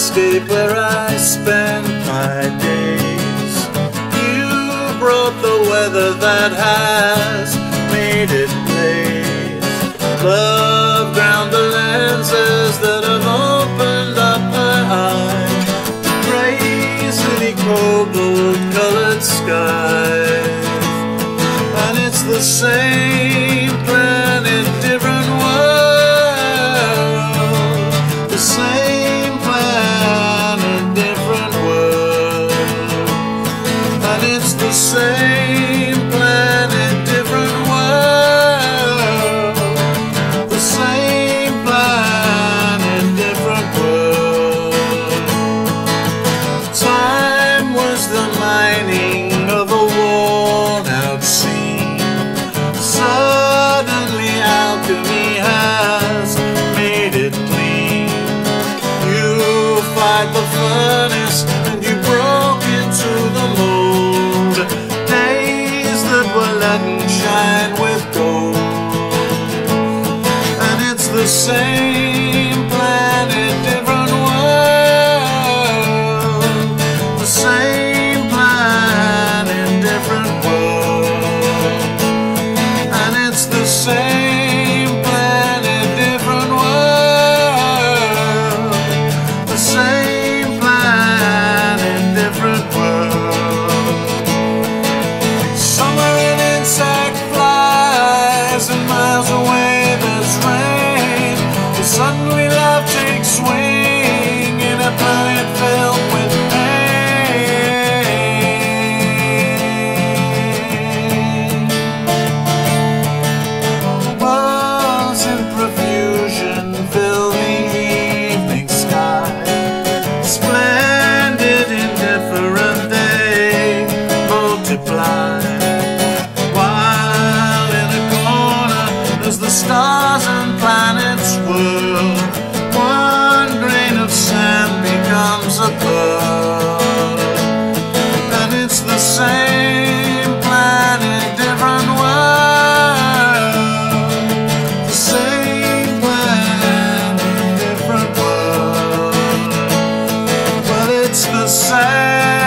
landscape where I spend my days. You brought the weather that has made it blaze. Love ground the lenses that have opened up my eyes. Crazily cobalt colored skies. And it's the same it's the same planet, different world. The same planet, different world. Time was the mining the same. Say.